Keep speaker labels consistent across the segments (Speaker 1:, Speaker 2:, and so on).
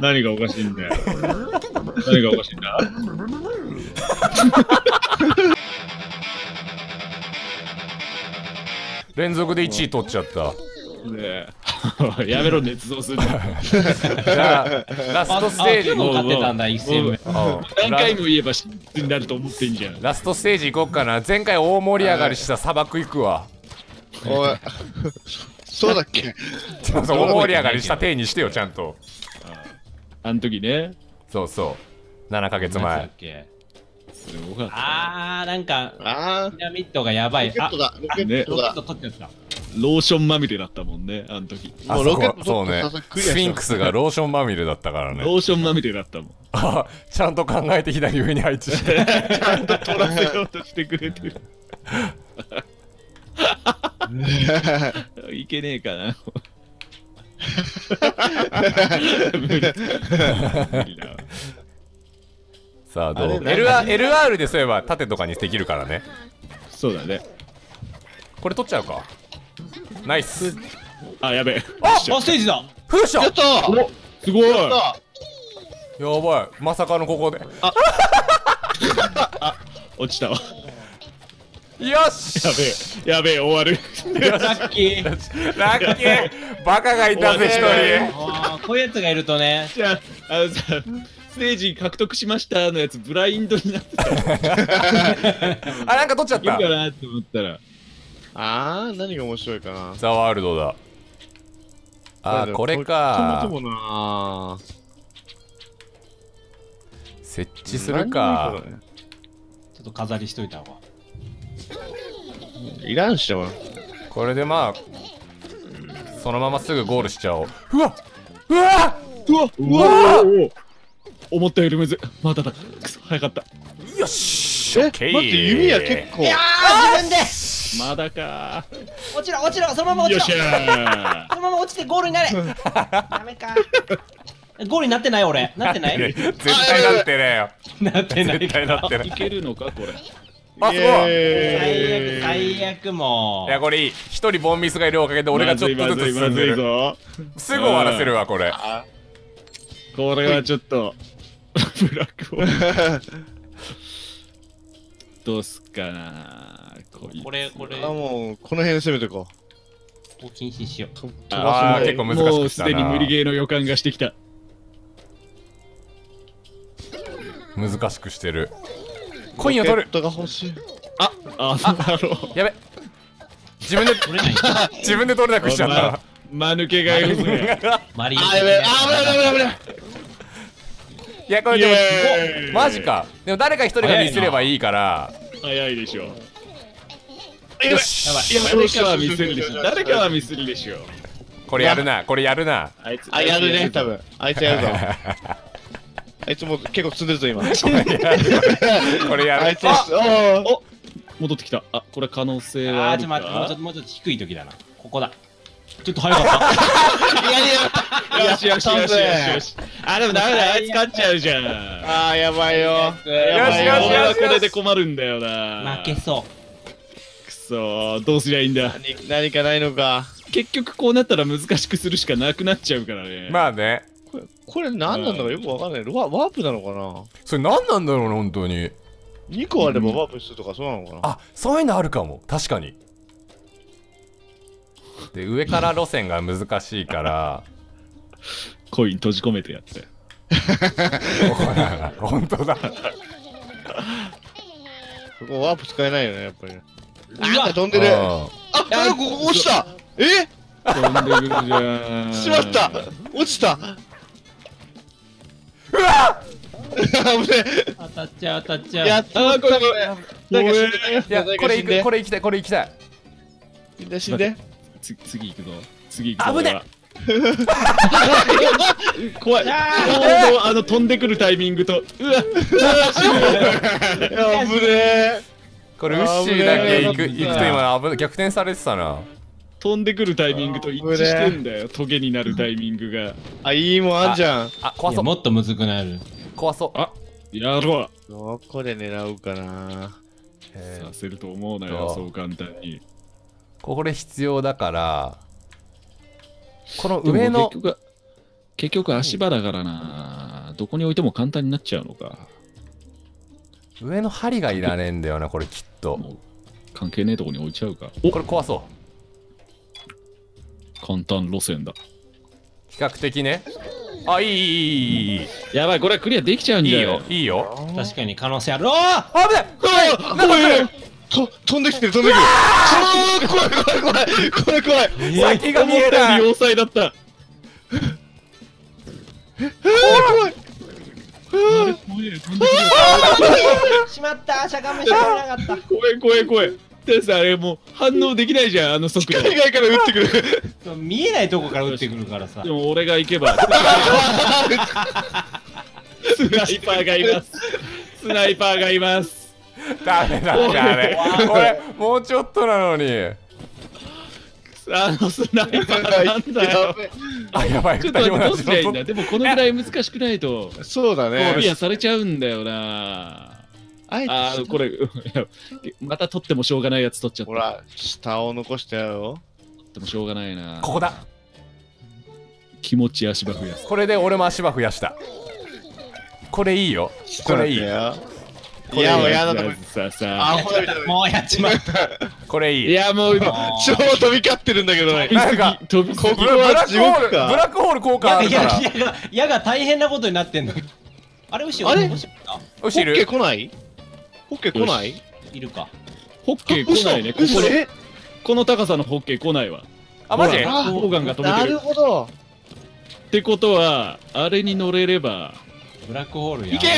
Speaker 1: 何がおかしいんだよ。何がおかしいんだ？
Speaker 2: 連続で1位取っちゃった。
Speaker 1: ねえ やめろ、捏造するの。
Speaker 2: じゃあ、ラストステージ
Speaker 3: もう勝ってたんだ一戦目
Speaker 2: うん
Speaker 1: 何回も言えば真実になると思ってんじゃん。
Speaker 2: ラストステージ行こっかな。前回大盛り上がりした砂漠行くわ。
Speaker 4: おい。そうだっけ？
Speaker 2: ちゃんと大盛り上がりした体にしてよ、ちゃんと。
Speaker 1: あの時ね。
Speaker 2: そうそう。7ヶ月前
Speaker 3: なんだっ。け
Speaker 1: すごかった。
Speaker 3: あーなんか
Speaker 4: あ
Speaker 3: ピラミッドがやばいあ
Speaker 4: ロケットだ。ロケットだ
Speaker 3: ロケット。取っちゃった
Speaker 1: ローションまみれだったもんね、あの時。
Speaker 2: あ
Speaker 4: もうロケット
Speaker 2: そこそうねスフィンクスがローションまみれだったからね
Speaker 1: ローションまみれだったもん。
Speaker 2: あ ちゃんと考えて左上に配置して。
Speaker 1: ちゃんと取らせようとしてくれてる。いけねえかな。
Speaker 2: さあどう？
Speaker 4: あれ
Speaker 2: LR, LR でそういえば縦とかにできるからね。
Speaker 1: そうだね。
Speaker 2: これ取っちゃうか。ナイス。
Speaker 1: あ、やべえ。
Speaker 3: あステージだ。
Speaker 2: 風車や
Speaker 4: やったー。
Speaker 1: すごい
Speaker 4: や
Speaker 2: ばい。まさかのここで。
Speaker 1: 落ちたわ。
Speaker 2: よし。
Speaker 1: やべえ。やべえ、終わる。
Speaker 3: ラッキー。
Speaker 2: ラッキー。バカがいたぜ一人。
Speaker 3: あーこういうやつがいるとね。
Speaker 1: じゃあ、あのさ、ステージ獲得しましたのやつ、ブラインドになってた。
Speaker 2: あなんか取っちゃっ
Speaker 1: いいか
Speaker 2: た
Speaker 1: なって思ったら。
Speaker 4: あー、何が面白いかな。
Speaker 2: ザワールドだ。あーこれか。
Speaker 4: ともともな
Speaker 2: 設置するか。
Speaker 3: ちょっと飾りしといた方が。
Speaker 4: れいらんしょ。
Speaker 2: これでまあそのまますぐゴールしちゃおう。うわうわ
Speaker 1: うわうわお思ったよりむずい。まだだ。くそ、早かった。
Speaker 2: よし
Speaker 4: え、
Speaker 2: オッ
Speaker 4: 待って、弓矢結構。
Speaker 3: いやー自分で。
Speaker 1: まだか。
Speaker 3: 落ちろ落ちろそのまま
Speaker 1: よっし
Speaker 3: 落ちろ
Speaker 1: ゃ
Speaker 3: そのまま落ちてゴールになれ。ダメかゴールになってない俺。なってない？
Speaker 2: 絶対なってねえよ。
Speaker 3: なってない。
Speaker 2: 絶対なってな
Speaker 1: ー。
Speaker 2: い。
Speaker 1: いけるのか、これ。
Speaker 2: あすごい。
Speaker 3: 最悪最悪も
Speaker 2: いやこれいい。一人ボンミスがいるおかげで俺がちょっとずつ進んでる
Speaker 1: ぞ。
Speaker 2: すぐ終わらせるわこれ。
Speaker 4: あ
Speaker 1: これはちょっと、ブラックホール。どうすっかなこ
Speaker 3: れこれ。
Speaker 4: あ、もう、この辺で攻めていこ
Speaker 3: 禁止しよう
Speaker 4: う。
Speaker 2: あー結構難しくしたな。
Speaker 1: もうすでに無理ゲーの予感がしてきた。
Speaker 2: 難しくしてる。コインを取る。
Speaker 4: ロケットが欲しい。
Speaker 1: あ、あ、そうだろう。
Speaker 2: やべ。自分で
Speaker 3: 取れない。
Speaker 2: 自分で取れなくしちゃった。
Speaker 1: 間抜けがいる。ぜ。
Speaker 3: マリオ。
Speaker 4: あ、やべえ、あ、危ない危ない危ない。
Speaker 2: いやこれ
Speaker 1: イ
Speaker 2: でもマジか。でも誰か一人がミスればいいから。
Speaker 1: 早いでしょ。
Speaker 2: よし。
Speaker 1: い。や、誰かはミスるでしょ。誰かはミスるでしょ。
Speaker 2: これやるなこれやるな
Speaker 1: あい。つ、
Speaker 4: あ、やるね、多分。あい。つやるぞ。あいつも結構積んでるぞ、今。
Speaker 2: これやる
Speaker 4: あいつ、おお
Speaker 1: お戻ってきた。あ、これ可能性は
Speaker 3: あちょっと待ってもうちょっ
Speaker 1: か
Speaker 3: ともうちょっと低い時だなここだちょっと早かった
Speaker 4: いやいや、
Speaker 1: よしよしよしよしよし。あ、でもダメだ、あいつ勝っちゃうじゃん。
Speaker 4: あー、やばいよ。やばい
Speaker 2: よしよし
Speaker 1: 俺はこれで困るんだよな。
Speaker 3: 負けそ
Speaker 1: くそー、どうすりゃいいんだ？
Speaker 4: 何何かないのか。
Speaker 1: 結局こうなったら難しくするしかなくなっちゃうからね。
Speaker 2: まあね
Speaker 4: これ、これ何なんだかよくわかんない。ワワープなのかな？
Speaker 2: それ何なんだろうね本当に
Speaker 4: ?2 個あればワープするとかそうなのかな？
Speaker 2: あそういうのあるかも。確かに。で上から路線が難しいから。
Speaker 1: コイン閉じ込めてやって。
Speaker 2: 本当だ。
Speaker 4: ここワープ使えないよね、やっぱり。
Speaker 3: うわ。
Speaker 4: か飛んでる。あ、
Speaker 2: うん。
Speaker 4: あ、ここ落ちた。え？
Speaker 1: 飛んでくるじゃん。
Speaker 4: しまった。落ちた。
Speaker 2: うわ！
Speaker 4: 危ね
Speaker 3: 当たっちゃう当たっちゃ
Speaker 4: え。
Speaker 3: う。
Speaker 4: やっと
Speaker 1: あー、これこれ。
Speaker 4: なんか
Speaker 2: いやこれ行くこ
Speaker 4: れ
Speaker 2: れ行きたいこれ行きたい。
Speaker 4: 死んで死んで。
Speaker 1: つ次行くぞ。次行くぞ。
Speaker 2: 危ね
Speaker 1: 怖い。ちょうどあの飛んでくるタイミングと、うわ、
Speaker 4: いや危ねえ。
Speaker 2: これウッシーだけ行く行くと今危ない逆転されてたな
Speaker 1: 飛んでくるタイミングと一致してんだよ。トゲになるタイミングが。
Speaker 4: あいいもんあんじゃん
Speaker 2: あ怖そう
Speaker 3: もっとむずくなる
Speaker 2: 怖そう
Speaker 1: あ、やろう。
Speaker 4: どこで狙うかな
Speaker 2: えー
Speaker 1: させると思うなよ、
Speaker 2: そう
Speaker 1: 簡単に。
Speaker 2: これ必要だからこの上の
Speaker 1: 結局、結局足場だからな。どこに置いても簡単になっちゃうのか。
Speaker 2: 上の針がいらねえんだよなこれきっと
Speaker 1: 関係ねえとこに置いちゃうか。お
Speaker 2: これ壊そう
Speaker 1: 簡単路線だ。
Speaker 2: 比較的ね。あいいいいいいいい。
Speaker 1: やばいこれクリアできちゃうんじゃ
Speaker 2: いいよいいよ。
Speaker 3: 確かに可能性ある。あ
Speaker 2: あ危な
Speaker 4: い危ない。と飛んできてる飛んできて。る怖い怖い怖い怖い怖い、怖い、
Speaker 2: 先が見えない。
Speaker 1: 要塞だったえー、怖い
Speaker 3: しまった。しゃがめしゃがなかっ
Speaker 1: た。怖い怖い怖い。でさ、あれもう反応できないじゃん、あの速度。
Speaker 4: 海外から撃ってくる
Speaker 3: た。見えないとこから撃ってくるからさ
Speaker 1: で。も俺が行けば。スナイパーがいます。スナイパーがいます。
Speaker 2: ダメだってあれこれもうちょっとなのに
Speaker 1: あのスナイパーなんだよ。
Speaker 2: あやばい
Speaker 1: ちょっと待って、どうすりゃいいんだ？でもこのぐらい難しくないと、
Speaker 4: そうだね
Speaker 1: クリアされちゃうんだよな。
Speaker 4: あえて
Speaker 1: あー、これ、いやまた取ってもしょうがないやつ取っちゃった。
Speaker 4: ほら下を残してやろ
Speaker 1: 取ってもしょうがないな。
Speaker 2: ここだ。
Speaker 1: 気持ち足場増やす。
Speaker 2: これで俺も足場増やした。これいいよ。これいい。
Speaker 4: いや
Speaker 2: これ
Speaker 4: いやもうやだ。と
Speaker 1: と
Speaker 4: 思う
Speaker 1: さ。さ
Speaker 4: あ
Speaker 3: もうやっちまった。
Speaker 2: これいい。
Speaker 1: いや、もう今、
Speaker 4: 超飛び交ってるんだけどね
Speaker 2: なんか
Speaker 1: 飛びすぎ
Speaker 4: ここは
Speaker 2: ブラックホールブ
Speaker 4: 地獄か
Speaker 2: ラックホール効果あ
Speaker 3: やが
Speaker 2: るから。
Speaker 3: やが大変なことになってんの。あれ牛
Speaker 4: あれ
Speaker 3: 牛あ
Speaker 2: よしい
Speaker 4: ホッケ
Speaker 2: る
Speaker 4: 来ないホッケ来ない？
Speaker 3: いるか。
Speaker 1: ホッケー来ないね。ここ
Speaker 4: 嘘。
Speaker 1: で、この高さのホッケー来ないわ。
Speaker 2: あマジ？
Speaker 1: ほら
Speaker 4: あ
Speaker 1: ボウガンが飛べ
Speaker 4: なる。
Speaker 1: てる。
Speaker 4: ほど。
Speaker 1: ってことは、あれに乗れれば。
Speaker 3: ブラックホールや。
Speaker 1: いけー！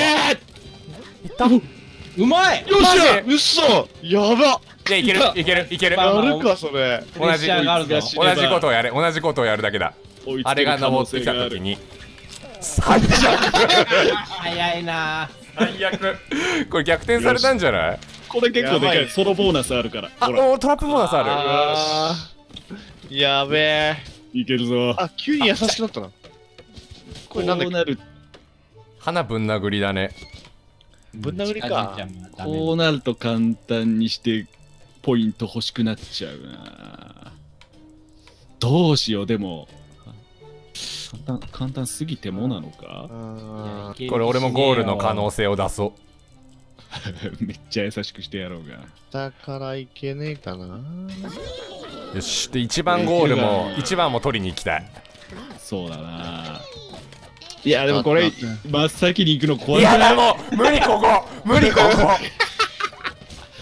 Speaker 2: いった？
Speaker 3: うまい！
Speaker 1: よっしゃ！
Speaker 4: 嘘！やば。
Speaker 2: じゃあいける？いける？いける？
Speaker 3: まあ
Speaker 4: やるかそれ。
Speaker 1: 同じ
Speaker 2: 同じことをやれ。同じことをやるだけだ。あれが登ってきた
Speaker 1: 性がある
Speaker 2: 時に。最悪。
Speaker 3: 早いな
Speaker 2: 最悪。これ逆転されたんじゃない？
Speaker 1: これ結構でかい。ソロボーナスあるから。
Speaker 2: あおトラップボーナスある。
Speaker 4: あー。やべえ。
Speaker 1: いけるぞ。
Speaker 4: あ急に優しくなったな。これなんだ
Speaker 1: こうなる、
Speaker 2: 花ぶん殴りだね。
Speaker 4: ぶん殴りか。
Speaker 1: こうなると簡単にして、ポイント欲しくなっちゃうな。どうしよう、でも。簡単、簡単すぎてもなのか？
Speaker 4: あ
Speaker 2: これ俺もゴールの可能性を出そう。
Speaker 1: めっちゃ優しくしてやろうが。
Speaker 4: だからいけねえかな。
Speaker 2: よしで1番ゴールも 1番も取りに行きたい。
Speaker 1: そうだな。いや、でもこれ真っ先に行くの怖
Speaker 2: いや
Speaker 1: い？な
Speaker 2: だもう無理ここ。無理ここ。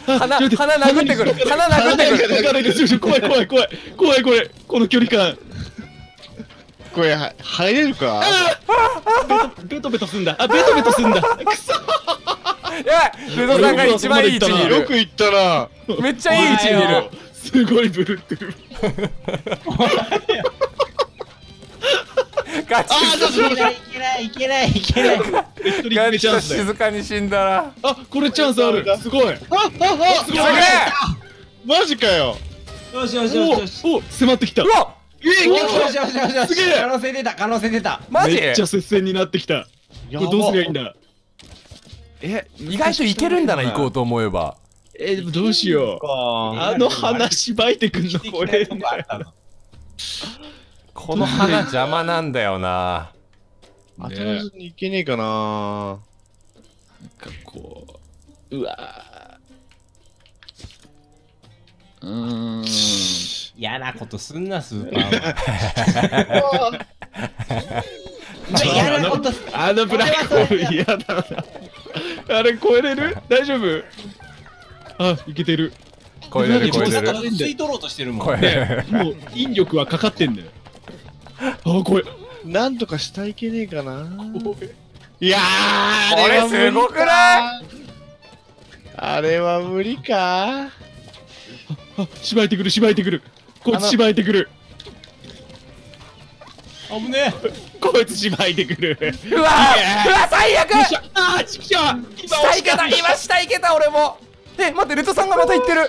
Speaker 2: 鼻鼻殴ってくる。鼻殴ってくる。
Speaker 1: 怖い怖い怖い。怖いこれこの距離感
Speaker 4: これは入れるか？
Speaker 1: ベトベトすんだ。あベトベトすんだ。くそ。
Speaker 2: やばいルドさんが一番いい位置にいる。
Speaker 4: よく言ったな
Speaker 2: めっちゃいい位置にいる。
Speaker 1: すごいブルってる。
Speaker 2: ガチ。
Speaker 3: いけないいけないいけないいけない。
Speaker 1: 一人
Speaker 2: ガチ静かに死んだな
Speaker 1: あこれチャンスある。すごい。
Speaker 4: ああ
Speaker 2: すげえ
Speaker 4: マジかよ
Speaker 3: よしよしよしよし
Speaker 1: おお迫ってきた
Speaker 2: うわ
Speaker 4: え
Speaker 3: よしよしよしよしよし
Speaker 1: すげえ。
Speaker 3: 可能性出た可能性出た
Speaker 2: マジ？
Speaker 1: めっちゃ接戦になってきた。これどうすりゃいいんだ？え
Speaker 2: 意外といけるんだな行こうと思えば。
Speaker 1: えでもどうしよう。あの花しばいてくんのこれ。
Speaker 3: この
Speaker 2: 花邪魔なんだよな。
Speaker 4: 当たらずにいけねえかな。
Speaker 1: なんかこううわー。うーん
Speaker 3: 嫌なことすんなスーパーマン 嫌なことす
Speaker 1: あのブラックホール嫌だな。あれ超えれる？大丈夫？あ、いけてる。
Speaker 2: 超えれる超えれる
Speaker 3: 吸い取ろうとしてるもん
Speaker 1: もう引力はかかってんだよ。あ、これ。
Speaker 4: なんとか下いけねえかないやー
Speaker 2: これすごくない
Speaker 4: あれは無理か
Speaker 1: あ、しばいてくる、しばいてくる。こいつしばいてくる。
Speaker 3: 危ね
Speaker 1: こいつしばいてくる。
Speaker 2: うわうわ最悪。
Speaker 1: あー、ちくしょう今
Speaker 2: 下いけた今下いけた俺も。え待ってレトさんがまた行ってる。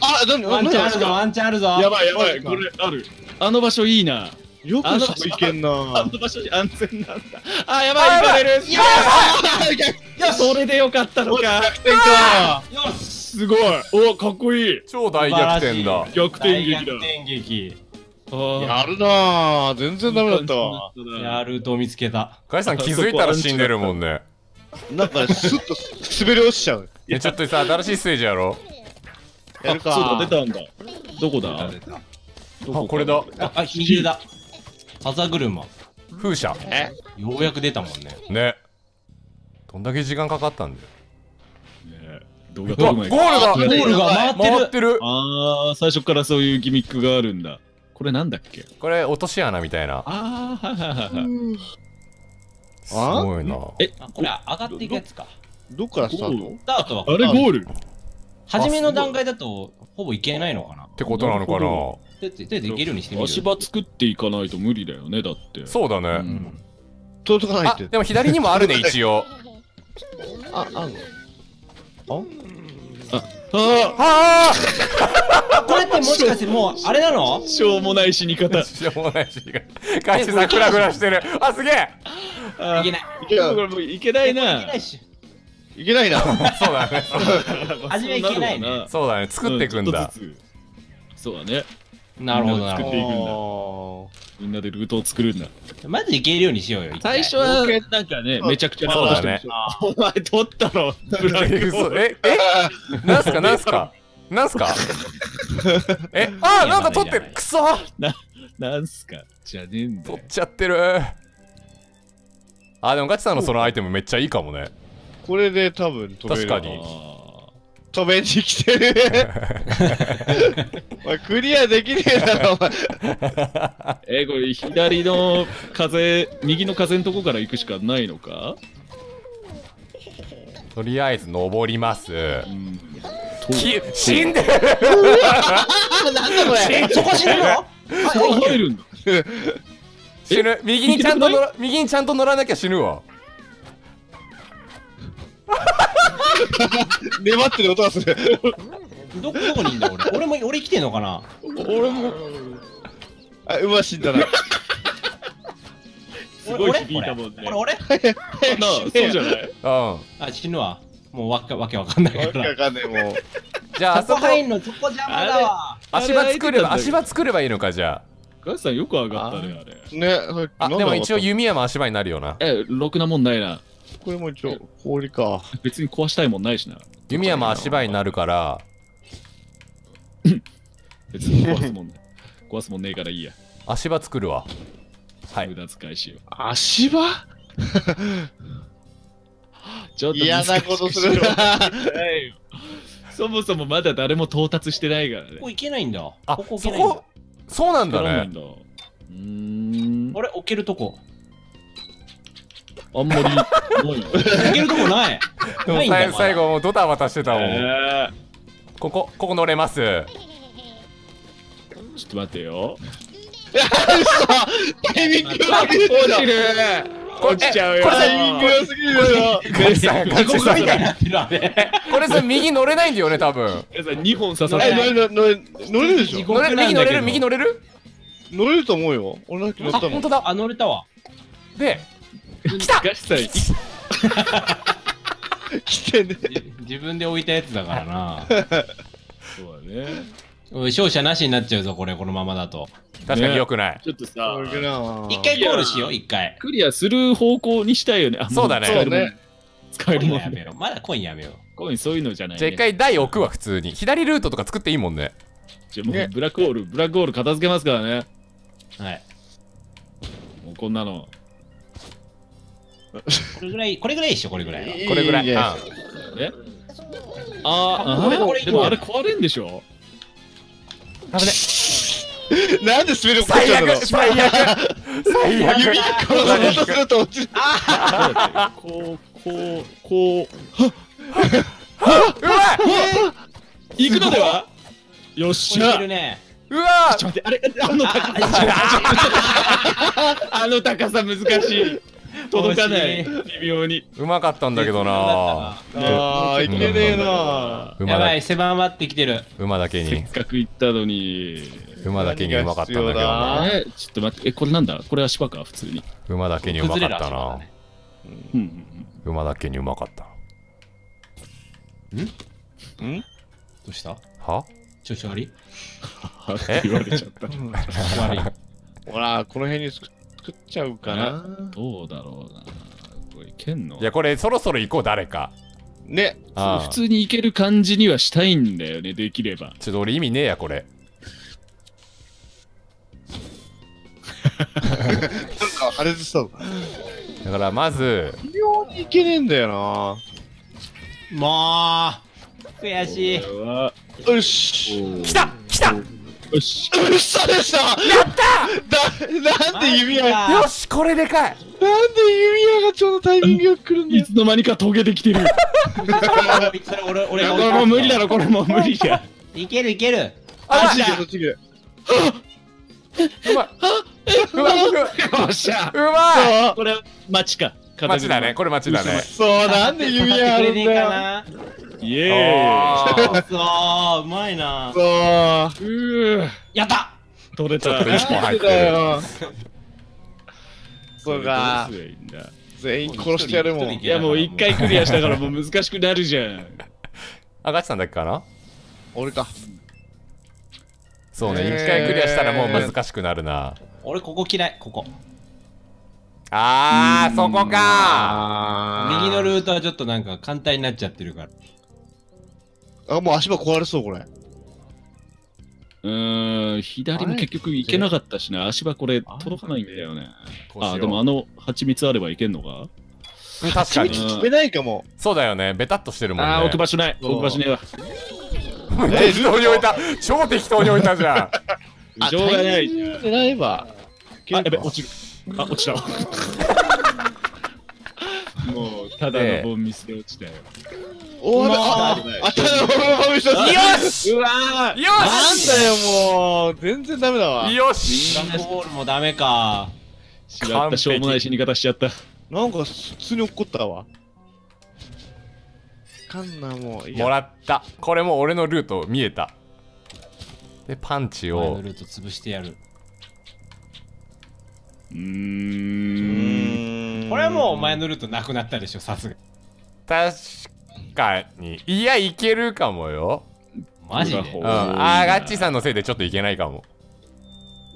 Speaker 4: あ、な
Speaker 3: えワンチャンあるぞワンチャンあるぞ。
Speaker 1: やばいやばい、これある。あの場所いいな。
Speaker 4: よくそこいけんな。
Speaker 1: あの場所安全なんだ。あ、やばい、行かれる。
Speaker 3: や
Speaker 1: よしそれでよかったのか。
Speaker 3: よし
Speaker 1: すごいおかっこいい
Speaker 2: 超大逆転だ
Speaker 1: 逆転劇だ
Speaker 3: 大逆転劇。
Speaker 4: やるなぁ。全然ダメだったわ。
Speaker 3: やると見つけた。
Speaker 2: ガイさん気づいたら死んでるもんね
Speaker 4: なんか、スッと滑り落ちちゃう。
Speaker 2: えちょっとさ新しいステージやろ
Speaker 4: やるか。
Speaker 1: そうだ出たんだどこだ？
Speaker 2: あこれだ
Speaker 3: あ、あ、右だ。風車。
Speaker 2: 風車
Speaker 4: え
Speaker 3: ようやく出たもんね。
Speaker 2: ねどんだけ時間かかったんだよ
Speaker 1: ね動画
Speaker 2: ゴールだ
Speaker 1: あ
Speaker 3: ゴールが回ってる。
Speaker 2: 回ってる。
Speaker 1: あー最初からそういうギミックがあるんだ。これなんだっけ？
Speaker 2: これ落とし穴みたいな。
Speaker 1: ああはいはいはいはい。
Speaker 2: すごいな。
Speaker 1: え
Speaker 3: あ、これ上がっていくやつか。
Speaker 4: どっからスタート？
Speaker 3: スタートは
Speaker 1: あれゴール。
Speaker 3: 初めの段階だとほぼいけないのかな。
Speaker 2: ってことなのかな。
Speaker 3: とりあえずけるようにしてみる
Speaker 1: 足場作っていかないと無理だよねだって。
Speaker 2: そうだね、
Speaker 1: うん。
Speaker 4: 届かないって。
Speaker 2: あでも左にもあるね 一応。
Speaker 4: あ、あんの？
Speaker 1: あ？
Speaker 2: は
Speaker 3: あ これってもしかしてもうあれなの？
Speaker 1: あしょうもない死に方。
Speaker 2: あ しょうもないしがガチさんグラグラしてる。あすげえ。
Speaker 1: あ
Speaker 3: いけない。
Speaker 4: いけない
Speaker 1: ない
Speaker 3: いけ
Speaker 1: な
Speaker 3: ないし
Speaker 4: いけないな。
Speaker 2: そうだね。
Speaker 3: 味はいけないね。
Speaker 2: そうだね。作っていくんだ、
Speaker 1: そうだね
Speaker 3: なるほどなるほ
Speaker 1: 作っていくんだ。
Speaker 4: あ
Speaker 1: みんなでルートを作るんだ。
Speaker 3: どまずいけるようにしようよ
Speaker 1: 最初はなんかねめちゃくちゃ
Speaker 2: そうだね。
Speaker 1: お前取ったろブラックホール。
Speaker 2: ええ？なんすか？なんすか？なんすか？え？あなんか取ってる。くそ。
Speaker 1: なんすか？じゃねえんだよ。
Speaker 2: 取っちゃってる。あでもガチさんのそのアイテムめっちゃいいかもね。
Speaker 4: ーこれで多分飛べる。
Speaker 2: 確かに
Speaker 1: あ
Speaker 4: 飛べに来てる。お前クリアできねえだろ、お前。
Speaker 1: ー えこれ左の風右の風のとこから行くしかないのか？
Speaker 2: とりあえず登ります。
Speaker 1: うん。
Speaker 2: き死んでる。
Speaker 3: そこ死ぬの？
Speaker 1: そこ入るんだ
Speaker 2: 死ぬ。右にちゃんと乗ら右にちゃんと乗らなきゃ死ぬわ
Speaker 4: 粘ってる音がする。
Speaker 3: どこどこにいんだ俺。俺も俺生きてんのかな？
Speaker 1: 俺も。
Speaker 4: あ、馬死んだな。
Speaker 1: すごい響いたもんね。
Speaker 3: これ俺
Speaker 1: なあそうじゃない？
Speaker 2: うん。
Speaker 3: あ死ぬわ。もうわけわけわかんない
Speaker 4: わけ
Speaker 3: から。
Speaker 4: わかんねえ、もう。
Speaker 2: じゃああ
Speaker 3: そこ。入んのそこ邪魔だわ。
Speaker 2: 足場作れば足場作ればいいのかじゃ
Speaker 1: ガスさんよく上がったねあれ。
Speaker 4: ね、
Speaker 2: あでも一応
Speaker 4: こ
Speaker 2: 弓矢も足場になるよな。
Speaker 1: えろくなもんないな
Speaker 4: れも一応、氷か。
Speaker 1: 別に壊したいもんないしな。
Speaker 2: 弓矢も足場になるから。
Speaker 1: 別に壊すもんない。壊すもんねえからいいや。
Speaker 2: 足場作るわ。はい。
Speaker 1: 無駄遣いしよう。
Speaker 4: 足場？
Speaker 1: ちょっと
Speaker 4: 嫌なことするな。
Speaker 1: ないよそもそもまだ誰も到達してないからね。
Speaker 3: ここ行けないんだ。
Speaker 2: あ
Speaker 3: ここ
Speaker 2: そ
Speaker 3: 行けないんだ。
Speaker 2: こ？そうなんだね。
Speaker 1: うーん。
Speaker 3: あれ？置けるとこ
Speaker 1: あんまりない。
Speaker 3: けるとこない。
Speaker 2: 最後もうドタバタしてたもん。
Speaker 1: え
Speaker 2: ここここ乗れます。
Speaker 1: ーちょっと待ってよ。
Speaker 4: タイミング
Speaker 1: 落ちる落ちちゃうよ。
Speaker 2: これ
Speaker 4: タイミング良すぎるよ。
Speaker 2: ガチさんガ
Speaker 3: 地獄
Speaker 2: チさこれさ右乗れないんだよね多分。
Speaker 1: えさ2本刺さっ
Speaker 4: え、
Speaker 1: て
Speaker 4: 乗れ、乗れ、乗れるでしょ？
Speaker 2: 乗れ右乗れる？右乗れる？
Speaker 4: 乗れると思うよ。俺だけ乗ったもん。
Speaker 2: あ本当だ。
Speaker 3: あ乗れたわ。
Speaker 2: で
Speaker 1: 来た。
Speaker 4: 来て ね。
Speaker 3: じ自分で置いたやつだからな。
Speaker 1: そうだね。
Speaker 3: 勝者なしになっちゃうぞこれこのままだと。
Speaker 2: 確かに良くない。
Speaker 1: ちょっとさ
Speaker 3: 一回ゴールしよう一回。
Speaker 1: クリアする方向にしたいよね。あ
Speaker 2: そうだね。
Speaker 1: も使えるもん。
Speaker 4: そうね
Speaker 1: 使えるもん
Speaker 3: コインはやめようまだコインやめよう。
Speaker 1: こういうそういうのじゃない、ね、
Speaker 2: じゃあ一回台置くわ普通に。左ルートとか作っていいもんね。
Speaker 1: じゃあもう
Speaker 4: ね
Speaker 1: ブラックホールブラックホール片付けますからね。
Speaker 3: はい。
Speaker 1: もうこんなの
Speaker 3: これぐらいこれぐらい一緒これぐらいは。
Speaker 2: これぐらい。
Speaker 1: え？あー。
Speaker 3: あこれ
Speaker 1: あ
Speaker 3: これいい
Speaker 1: でもあれ壊れんでしょ？
Speaker 2: 危ね
Speaker 4: なんで滑り落っこっ
Speaker 2: 最悪最悪最悪。
Speaker 4: 指この落とすると落ちる。
Speaker 1: こうこうこう。
Speaker 2: うわ
Speaker 1: 行くのでは？よっしゃ。
Speaker 2: うわ！
Speaker 1: ちょっと待ってあれあの高さ。あの高さ難しい届かない。微妙に。
Speaker 2: うまかったんだけどな。
Speaker 4: あー、いけねえな。
Speaker 3: やばい狭まってきてる。
Speaker 2: 馬だけに。
Speaker 1: せっかく行ったのに。
Speaker 2: 馬だけにうまかったんだけどな
Speaker 1: えちょっと待って。えこれなんだ？これは芝か？普通に。
Speaker 2: 馬だけにうまかったな。馬だけにうまかった。
Speaker 4: ん？
Speaker 3: どうした？
Speaker 2: は？
Speaker 3: 調子悪い？
Speaker 1: は って言われちゃった。
Speaker 3: 悪い。
Speaker 4: ほら、この辺に作作っちゃうかな。
Speaker 1: どうだろうな。これいけんの
Speaker 2: いやこれそろそろ行こう誰か
Speaker 4: ね。
Speaker 2: ああ
Speaker 1: 普通にいける感じにはしたいんだよね、できれば。
Speaker 2: ちょっと俺意味ねえやこれ
Speaker 4: なんか破裂したの。
Speaker 2: だからまず
Speaker 4: 微妙にいけねえんだよな。
Speaker 3: もう悔しい。
Speaker 4: よし。
Speaker 2: 来た来た
Speaker 1: よし。
Speaker 4: 嘘でしょやっただ、なんで弓矢、
Speaker 3: マジか
Speaker 2: よしこれでかい
Speaker 4: なんで弓矢がちょうどタイミングよく来るんだよ。
Speaker 1: いつの間にかトゲてきてる。
Speaker 3: それ俺、俺が
Speaker 1: これもう無理だろ、これもう無理だ。
Speaker 3: いけるいける。
Speaker 4: あ、そっち行け、そっち行け。
Speaker 2: うまいうまいう
Speaker 1: よっしゃ。
Speaker 2: うまい
Speaker 1: これ、町か。
Speaker 2: 町だねこれ町だね
Speaker 4: そう、なんで弓矢あるんだよ。
Speaker 3: な。
Speaker 1: イエーイ。
Speaker 3: そう、うまいな。
Speaker 4: そう。
Speaker 1: うー
Speaker 3: やった
Speaker 1: 取れた。
Speaker 2: ちょっと一本入って
Speaker 4: だ
Speaker 2: る
Speaker 4: よ。そうか全員殺してやるもん。
Speaker 1: いやもう一回クリアしたからもう難しくなるじゃん。
Speaker 2: あガチさんだけかな？
Speaker 4: 俺か。
Speaker 2: そうね一回クリアしたらもう難しくなるな
Speaker 3: 俺ここ嫌い、ここ。
Speaker 2: あーそこか
Speaker 4: あ
Speaker 3: 右のルートはちょっとなんか簡単になっちゃってるから。
Speaker 4: あ、もう足場壊れそう、これ。
Speaker 1: うーん、左も結局行けなかったしな。足場これ届かないんだよね。あ、でもあの蜂蜜あればいけんのか？
Speaker 2: うん確かに
Speaker 4: べないかも。
Speaker 2: そうだよねベタっとしてるもんね
Speaker 1: あー、置く場所ない。置く場所ねえわ。
Speaker 2: 適当に置いた超適当に置いたじゃん
Speaker 1: しょうがない。
Speaker 4: 狙えば。
Speaker 1: あ、やべ、落ちる。あ、落ちたわ。もう、ただのボンミスで落ちたよ。
Speaker 4: お
Speaker 3: わ
Speaker 4: あ、あただのボムした。
Speaker 2: よし
Speaker 1: うわ
Speaker 2: よ
Speaker 4: なん
Speaker 2: し
Speaker 4: だよ、もう。全然ダメだわ。
Speaker 2: よし
Speaker 3: ブラックホールもダメか。
Speaker 1: しまった、しょうもない死に方しちゃった。
Speaker 4: なんか普通に落っこったわ。かんな、もう。
Speaker 2: もらったこれも俺のルート見えたでパンチを
Speaker 3: 前のルート潰してやる。
Speaker 1: うー。
Speaker 4: うん
Speaker 3: これはもう前のルートなくなったでしょ、さすが。
Speaker 2: 確かにいやいけるかもよ
Speaker 3: マジで？
Speaker 1: ほ
Speaker 2: うんあーガッチさんのせいでちょっといけないかも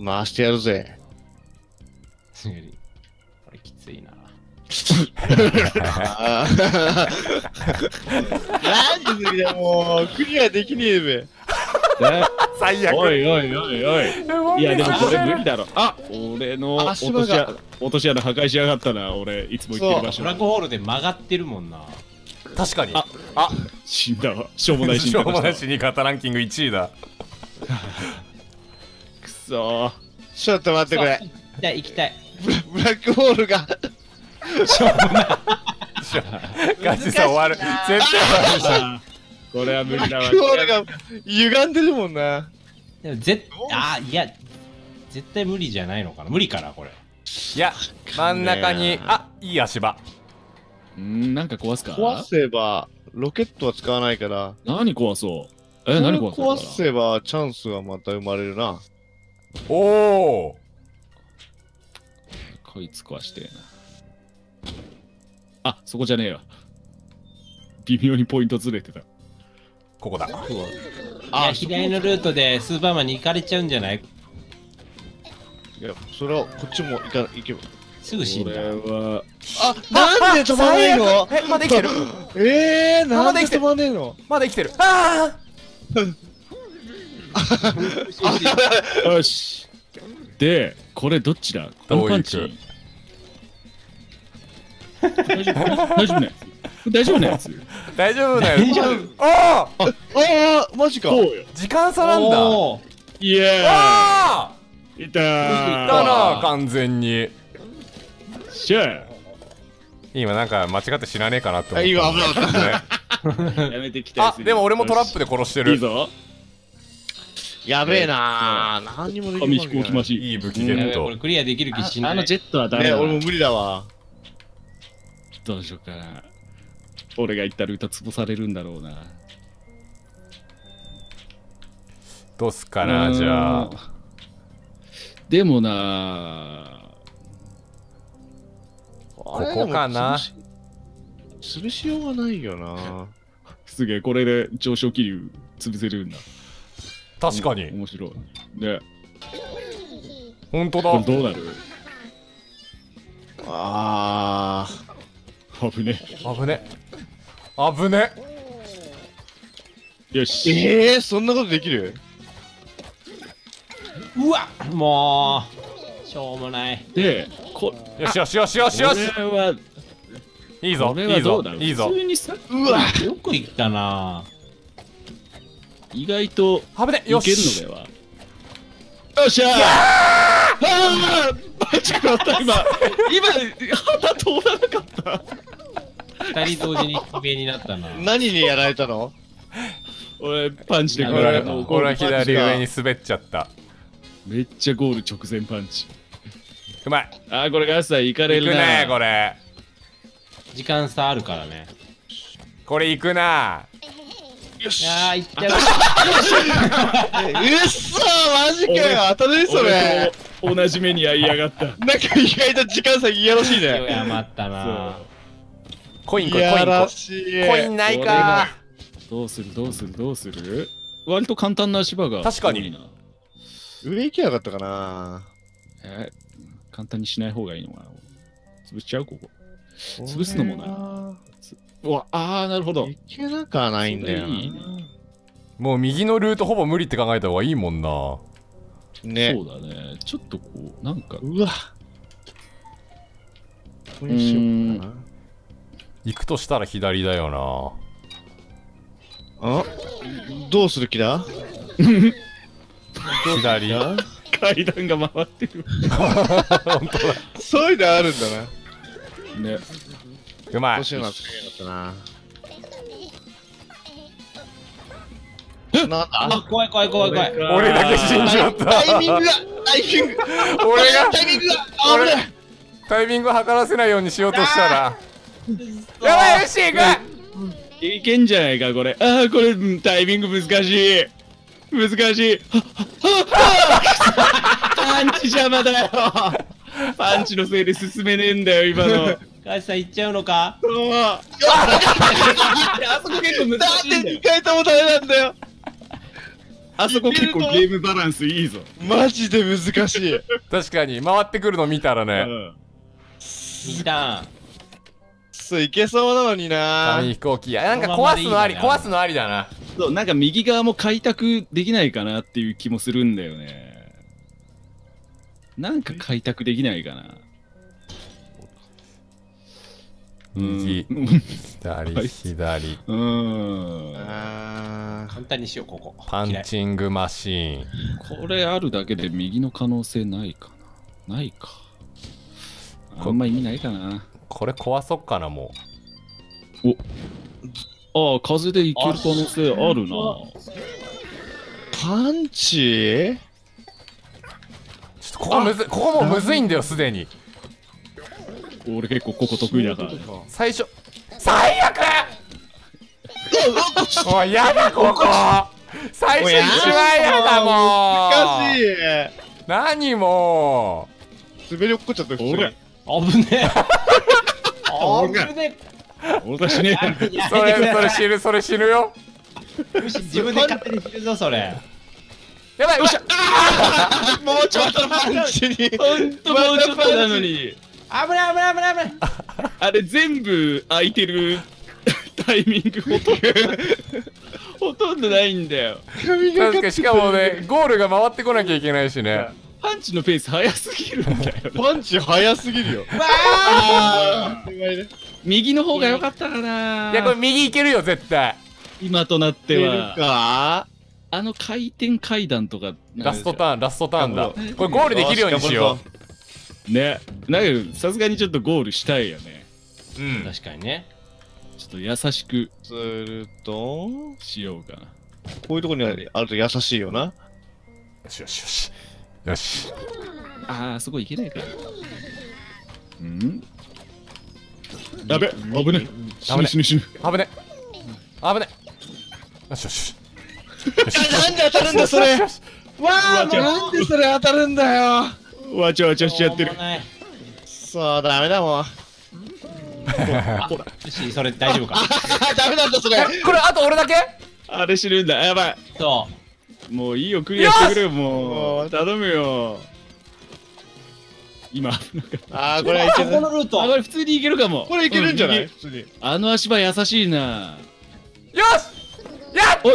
Speaker 4: 回してやるぜ。
Speaker 3: これきついな。
Speaker 4: なん でだよ、もう。クリアできねえべ。
Speaker 2: 最悪
Speaker 1: おいおいおいおい。いや、でもこれ無理だろ。あ俺の落とし穴、落とし穴破壊しやがったな。俺、いつも行ってる場所
Speaker 3: ブラッ。クホールで曲がってるもんな。
Speaker 2: 確かに
Speaker 1: あ
Speaker 2: あ
Speaker 1: 死んだわ。しょうもない死に
Speaker 2: しょう。もない死に方ランキング1位だ
Speaker 1: くそー。
Speaker 4: ちょっと待ってくれ。
Speaker 3: 行きたい、行きたい。
Speaker 4: ブラックホールが。
Speaker 2: ガチさん終わる絶対終わるじゃん
Speaker 1: これは無理だわ
Speaker 4: ッ。クホールが歪んでるもんな。
Speaker 3: でもぜあいや絶対無理じゃないのかな無理かなこれ
Speaker 2: いや真ん中にあいい足場
Speaker 1: んーなんか壊すか？
Speaker 4: 壊せば、ロケットは使わないから。
Speaker 1: 何壊そう？え、何壊す
Speaker 4: 壊せばチャンスがまた生まれるな。
Speaker 2: おお
Speaker 1: こいつ壊して。あ、そこじゃねえわ。微妙にポイントずれてた。
Speaker 2: ここだ。
Speaker 3: いや左のルートでスーパーマンに行かれちゃうんじゃない？
Speaker 4: いや、それはこっちも行か行けば。
Speaker 3: すぐ死んだ。
Speaker 1: これは、
Speaker 4: あ、なんで止まんないの？
Speaker 2: えまだ生きてる？
Speaker 4: えー、なんで
Speaker 2: まだ生きてる
Speaker 4: 止まんねえの？
Speaker 2: まだ生きてる。あ
Speaker 1: よし。で、これどっちだ？あのパンチ。大丈夫大丈夫なやつ 大丈夫なやつ。
Speaker 2: ー大丈夫。だよ
Speaker 3: 大丈夫
Speaker 2: おお
Speaker 4: ああ、マジか。
Speaker 2: 時間差なんだ。
Speaker 1: イエー
Speaker 2: あ
Speaker 1: イいた
Speaker 2: あ
Speaker 1: ー。
Speaker 2: いたな完全に。
Speaker 1: しゃ
Speaker 2: 今なんか間違って死なねえかなって思った。
Speaker 4: あ今危なかった。
Speaker 2: ね。
Speaker 1: やめてきた
Speaker 2: あでも俺もトラップで殺してる。
Speaker 1: いいぞ。
Speaker 4: やべえなー。何にもでき
Speaker 1: 紙
Speaker 4: ない。
Speaker 1: 飛行機マシン。
Speaker 2: いい武器ゲット。
Speaker 3: これクリアできる気しない。
Speaker 1: あのジェットはダメ
Speaker 4: ね、
Speaker 1: だ。
Speaker 4: 俺も無理だわ。
Speaker 1: どうしようかな。俺が行ったルート潰されるんだろうな。
Speaker 2: どうすっかなじゃあ。
Speaker 1: でもな
Speaker 4: こ
Speaker 2: こかな？
Speaker 4: 潰しようがないよな。
Speaker 1: すげえ、これで上昇気流潰せるんだ。
Speaker 2: 確かに
Speaker 1: 面白い。で、
Speaker 2: 本当だ
Speaker 1: どうなる？
Speaker 4: あ
Speaker 1: 危ね。
Speaker 2: 危ね危ね。
Speaker 1: よし。
Speaker 4: ええー、そんなことできる？
Speaker 3: うわもうしょうもない。
Speaker 1: で、こ
Speaker 2: よしよしよしよし。よし
Speaker 1: これはい
Speaker 2: いぞ
Speaker 1: これ
Speaker 2: いぞ
Speaker 1: はいどうだろう？
Speaker 2: いいぞ。
Speaker 1: 普通にさ、
Speaker 4: うわ。
Speaker 3: よくいったな。
Speaker 1: 意外と
Speaker 2: 危ね
Speaker 1: いける
Speaker 2: よし
Speaker 1: のでは。よっしゃー。あーちょっと待った、今、今、旗通らなかった。
Speaker 3: 二人同時に奇麗になったな。
Speaker 4: 何にやられたの？
Speaker 1: 俺、パンチでこれ、
Speaker 3: 殴られた。
Speaker 2: 俺は左上に滑っちゃった。
Speaker 1: めっちゃゴール直前パンチ。
Speaker 2: うまい
Speaker 1: あー、これガスさん行かれ
Speaker 2: いく
Speaker 1: るな。
Speaker 2: ねこれ。
Speaker 3: 時間差あるからね。
Speaker 2: これいくな。い
Speaker 3: やーいっちゃう
Speaker 4: うっそマジかよ。当たるそれ
Speaker 1: 同じ目に遭いやがった。
Speaker 4: なんか意外と時間差いやらしいね。
Speaker 3: 余ったな
Speaker 2: コイン
Speaker 4: い
Speaker 2: コインコイン。コインないか。
Speaker 1: どうする？どうする？どうする？割と簡単な芝が
Speaker 2: 確かに。
Speaker 1: 多いな。
Speaker 4: 上行けばよかったかな。
Speaker 1: えー簡単にしない方がいいのかな？潰しちゃう？ここ。潰すのもなうわ、あー、なるほど。
Speaker 4: いけなくはないんだよ
Speaker 1: それいいね。
Speaker 2: もう右のルートほぼ無理って考えた方がいいもんな。
Speaker 4: なね。
Speaker 1: そうだね。ちょっとこう、なんか、
Speaker 4: うわ。これにしようかな
Speaker 2: 行くとしたら左だよ
Speaker 4: あ？どうする気だ？
Speaker 2: な左。
Speaker 4: あ
Speaker 1: 階段が回ってる。
Speaker 4: そういうのあるんだな。
Speaker 1: ね。
Speaker 2: うまい。
Speaker 4: どうしような。ってなかったななんだ？
Speaker 3: あ怖い怖い怖い怖い。
Speaker 2: 俺だけ死んじゃった。
Speaker 4: タイミングがタイミング。
Speaker 2: 俺が
Speaker 4: タイミングがあ
Speaker 2: 俺
Speaker 4: 危ない。
Speaker 2: タイミング測らせないようにしようとしたらやばいよし行く
Speaker 1: いけんじゃないか、これ。あー、これ、うんタイミング難しい。難しい。パンチ邪魔だよ。パンチのせいで進めねえんだよ、今の。
Speaker 3: ガチさん行っちゃうのか？
Speaker 1: そう。あそこ結構難しいんだよ
Speaker 4: 2。回ともダメなんだよ
Speaker 1: あそこ結構ゲームバランスいいぞ。
Speaker 4: マジで難しい
Speaker 2: 確かに回ってくるの見たらね
Speaker 1: うん
Speaker 3: 2タ
Speaker 4: そいけそうなのにな
Speaker 2: 紙飛行機やなんか壊すのあり壊すのありだな
Speaker 1: そう、なんか右側も開拓できないかなっていう気もするんだよね。なんか開拓できないかな。
Speaker 2: 右
Speaker 1: うん。
Speaker 2: 左左
Speaker 1: うん。
Speaker 4: あ
Speaker 3: ー簡単にしようここ
Speaker 2: パンチングマシーン
Speaker 1: これあるだけで右の可能性ないかな。ないか。あんま意味ないかな。
Speaker 2: これ壊そっかなも
Speaker 1: ああ、風でいける可能性あるな。
Speaker 4: パンチ？
Speaker 2: うちょっとここむずここもむずいんだよすでに。
Speaker 1: 俺結構ここ得意だから。ね。
Speaker 2: 最初。最悪！おいやだここ。最初一番やだも
Speaker 4: 難しい。
Speaker 2: う何も
Speaker 4: 滑り落っこっちゃった
Speaker 3: 危ねえ 危ね
Speaker 1: 俺たちね。
Speaker 3: えや
Speaker 2: うそれそれ死ぬそれ死ぬよ。
Speaker 3: むし自分で勝手に死ぬぞそれ。
Speaker 2: やばいよっしゃ。
Speaker 4: もうちょっとパンチに。
Speaker 1: ほんともうちょっとなのに。
Speaker 3: 危ない危ない危ない危ない
Speaker 1: あれ全部空いてるタイミングほとんどほとんどないんだよ。
Speaker 2: 確かに。しかもねゴールが回ってこなきゃいけないしね
Speaker 1: パンチのペース速すぎるんだよ。
Speaker 4: パンチ早すぎるよ
Speaker 3: わあ
Speaker 1: 右の方が良かったかない
Speaker 2: やこれ右行けるよ絶対
Speaker 1: 今となっては。
Speaker 4: か？
Speaker 1: あの回転階段とか。
Speaker 2: ラストターンラストターンだこれゴールできるようにしよ
Speaker 1: ね。だけど、さすがにちょっとゴールしたいよね。
Speaker 2: ううん
Speaker 3: 確かにね
Speaker 1: ちょっと優しく
Speaker 4: すると？
Speaker 1: しようかな。
Speaker 4: こういうところにあると優しいよな
Speaker 2: よしよしよしよし。
Speaker 1: ああ、そこ行けないか。ら。うん？やべ、危ね。死ぬ死ぬ死ぬ。
Speaker 2: 危ね。危ね。よしよし。
Speaker 4: なんで当たるんだそれ。
Speaker 2: よし
Speaker 3: わあ
Speaker 4: なんでそれ当たるんだよ。
Speaker 1: わちゃわちゃしちゃってる。
Speaker 4: そうダメだもん
Speaker 3: それ大丈夫か。
Speaker 4: あダメなんだそれ
Speaker 2: これあと俺だけ？
Speaker 1: あれ死ぬんだ。やばい。
Speaker 3: そう
Speaker 1: もういいよクリアしてくれよもう。頼むよ。今
Speaker 4: あーこれはいけ
Speaker 3: こ
Speaker 4: る
Speaker 3: のルート。
Speaker 1: たあこれ普通にいけるかも。
Speaker 4: これいけるんじゃな
Speaker 1: う
Speaker 4: い普通に
Speaker 1: あの足場優しいな。
Speaker 2: よし！やったー！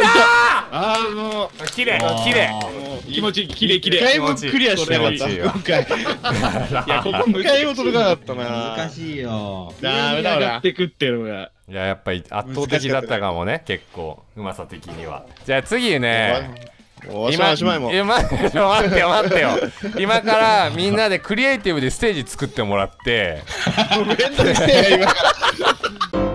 Speaker 1: あーも
Speaker 2: 綺麗
Speaker 3: あー
Speaker 2: 綺麗。
Speaker 1: うき気持ちいいきれいきれい。
Speaker 4: 一回もクリアしてなかった。今回。
Speaker 1: いやここ
Speaker 4: 一回も届かなかったな。
Speaker 3: 難しいよ。
Speaker 4: ダメだ
Speaker 1: 上に上が
Speaker 4: な
Speaker 1: ってくっていうのが。
Speaker 2: いややっぱり圧倒的だったかもね結構。うまさ的には。じゃあ次ね
Speaker 4: おしまいおしまいも。う
Speaker 2: 今待ってよ待ってよ。今からみんなでクリエイティブでステージ作ってもらって。
Speaker 4: めんどくせえよ今から